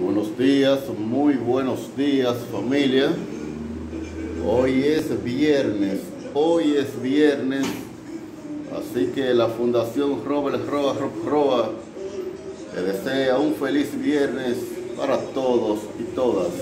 Buenos días, muy buenos días familia. Hoy es viernes, hoy es viernes. Así que la Fundación Robert Roa Roa desea un feliz viernes para todos y todas.